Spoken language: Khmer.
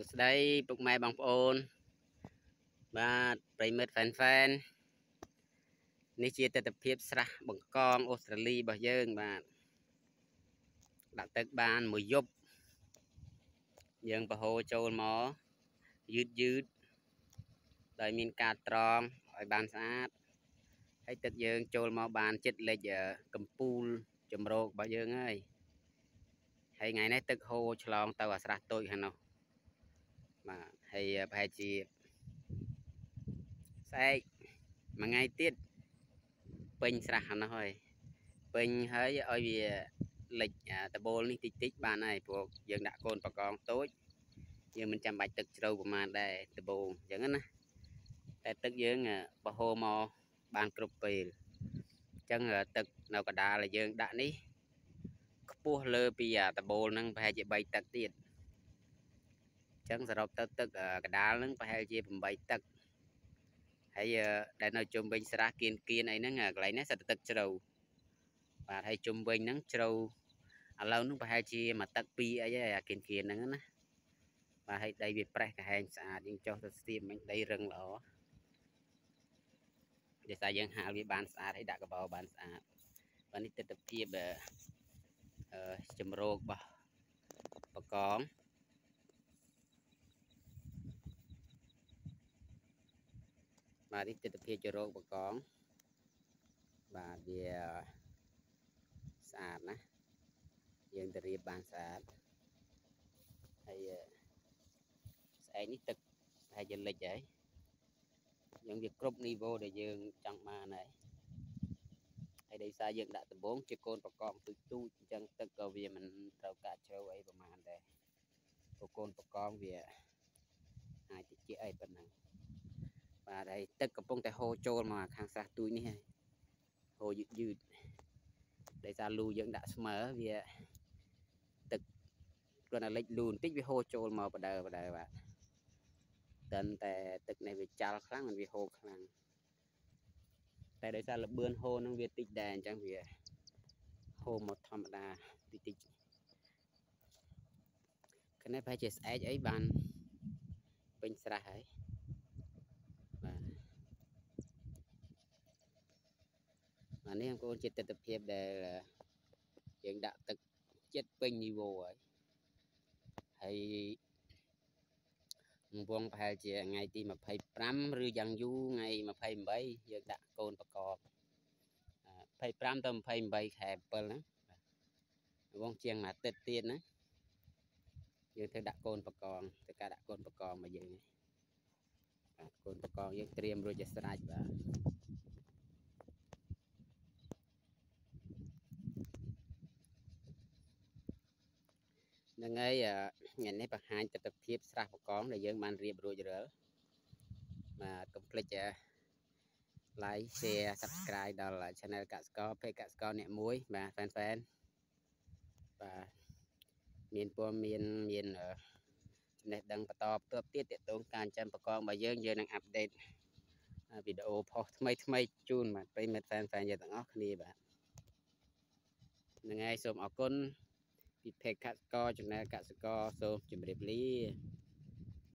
ួស្តីពុកម៉ែបងប្អូន បាទប្រិមិត្តហ្វេនហ្វេននេះជាទស្សនវិជ្ជាស្រះបង្កងអូស្ត្រាលីរបស់យើងបាទដាក់ទឹកបានមួយយប់យើងបរហូរចូលមកយឺតយឺតដោយមានការត្រងឲ្យបានស្អាតហើយទឹកយើងចូលមកបានចិត្តលិចកំពូលជំរោគរបស់យើងហើយហើយថ្ងៃនេះទឹកហូរឆ្លងទៅអាស្រះតូចហ្នឹងនោះ បាទហើយប្រហែលជាស្អែកមួយថ្ងៃទៀតពេញស្រះហ្នឹងហើយពេញហើយឲ្យវាលិចដបូលនេះតិចតិចបានហើយព្រោះយើងដាក់កូនបកងតូចយើងមិនចាំបាច់ទឹកជ្រៅប្រហែលដែរដបូលអញ្ចឹងណាតែទឹកយើងបរហូរមកបានគ្រប់ពេលអញ្ចឹងទឹកនៅកដាលដែលយើងដាក់នេះខ្ពស់លើពីដបូលហ្នឹងប្រហែលជា3ទឹកទៀត ចឹងសរុបទៅទឹកកដាលហ្នឹងប្រហែលជា8ទឹកហើយដែលនៅជុំវិញស្រះគៀនគៀនអីហ្នឹងកន្លែងនេះសិតទឹកជ្រៅបាទហើយជុំវិញហ្នឹងជ្រៅឥឡូវហ្នឹងប្រហែលជាមួយទឹកពីរអីហើយអាគៀនគៀនហ្នឹងណាបាទហើយដីវាប្រេះកាហែងស្អាតយើងចុះទៅស្ទាបមិញដីរឹងល្អដោយសារយើងហាលវាបានស្អាតហើយដាក់កបោបានស្អាតបាទនេះទស្សនវិជ្ជាអឺជំរោគរបស់បកង បាទនេះទិដ្ឋភាពជារោគបកងបាទវាស្អាតណាយើងទៅរៀបបានស្អាតហើយស្អែកនេះទឹកប្រហែលជាលិចហើយយើងវាគ្រប់នីវ៉ូដែលយើងចង់បានហើយហើយដោយសារយើងដាក់ដំបងជាកូនប្រកបទូចទូចអញ្ចឹងទឹកក៏វាមិនត្រូវកាត់ជ្រៅអីប្រហែលដែរព្រោះកូនប្រកងវាអាចតិចអីប៉ុណ្ណឹង បាទហើយទឹកកំពុងតែហូរចូលមកខាងស្រះទូចនេះហើយហូរយឺតយឺតដោយសារលូយើងដាក់ស្មើវាទឹកគាត់តែលិចលូបន្តិចវាហូរចូលមកបដើបដើបាទតែតែទឹកនេះវាចាល់ខ្លាំងវាហូរខ្លាំងតែដោយសារលបឿនហូរនឹងវាតិចដែរអញ្ចឹងវាហូរមកធម្មតាតិចតិចគណៈប្រហែលជាស្អែកអីបានពេញស្រះហើយ អានេះបងប្អូនជាទស្សនវិជ្ជាដែលយើងដាក់ទឹកចិត្តពេញនីវ៉ូហើយហើយងវងប្រហែលជាថ្ងៃទី25ឬយ៉ាងយូរថ្ងៃ28យើងដាក់កូនប្រកប25ទៅ28ខែ7ហ្នឹងវងជាងមួយអាទិត្យទៀតណាយើងត្រូវដាក់កូនប្រកងទៅការដាក់កូនប្រកងមកយើងនេះបាទកូនប្រកងយើងត្រៀមរួចជាស្រេចបាទ ហ្នឹងហើយថ្ងៃនេះបង្ហាញទស្សនវិជ្ជាស្រះបកងដែលយើងបានរៀបរួចរាល់បាទកុំភ្លេច like share subscribe ដល់ channel កសិករ page កសិករអ្នកមួយបាទ fan fan បាទមានព័ត៌មានមានចំណេះដឹងបន្តផ្ទាប់ទៀតតកតងការចិញ្ចឹមបកងរបស់យើងយើងនឹងអាប់ដេតវីដេអូផុសថ្មីថ្មីជូនបាទប្រិមិត្ត fan fan យើងទាំងអស់គ្នាបាទហ្នឹងហើយសូមអរគុណ ពី page កសិករ channel កសិករសូមជម្រាបលា